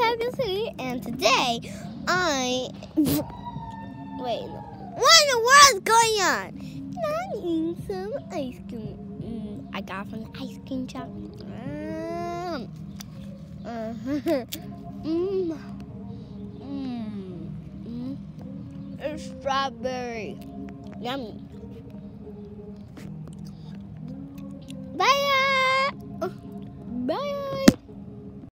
Dragon City, and today I wait. What in the world is going on? And I'm eating some ice cream. Mm, I got from the ice cream shop. Um, uh, mm, mm, mm. It's strawberry. Yummy.